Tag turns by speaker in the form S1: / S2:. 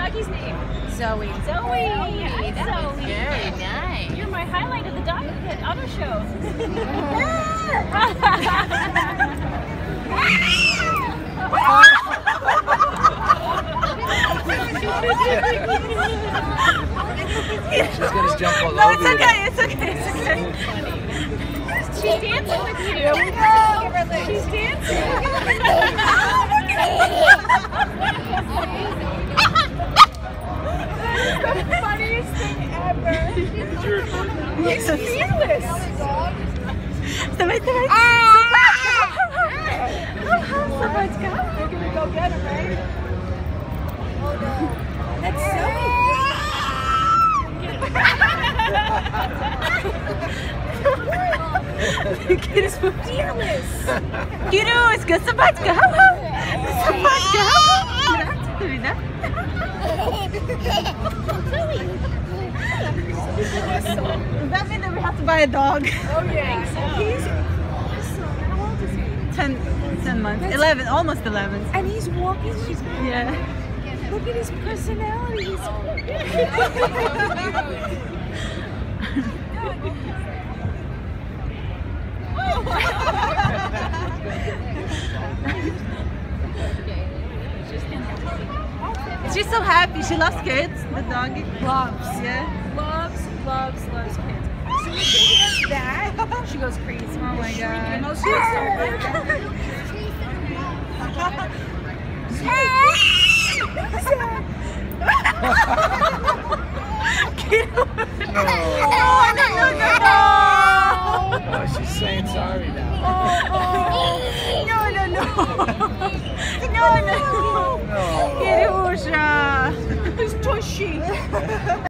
S1: doggy's name?
S2: Zoe.
S1: Zoe.
S2: Zoe.
S1: That's Zoe.
S2: Very nice.
S1: You're my highlight of the dog at other shows.
S3: She's gonna jump all
S2: No,
S3: over
S2: it's okay. It's okay. It's okay.
S1: She's dancing with you. Here we go. She's dancing.
S2: ever.
S1: He's fearless.
S2: Давай, давай. Собачка.
S1: We're gonna go get him, right?
S2: That's Zoe. Kid is fearless. Кирюська, собачка. Собачка. awesome. Does that mean that we have to buy a dog?
S1: Oh yeah. So. He's awesome. How old is he?
S2: Ten, 10 months. That's, eleven, almost eleven.
S1: And he's walking. She's
S2: yeah.
S1: Look at his personality. He's
S2: She's so happy. She loves kids. The dog
S1: loves.
S2: Yeah.
S1: Loves, loves, loves kids. As soon as she hears that, she goes crazy.
S2: Oh my god.
S1: She's so no, no, no, no. Oh, she's saying sorry now. Oh, oh. no, no, no. no, no.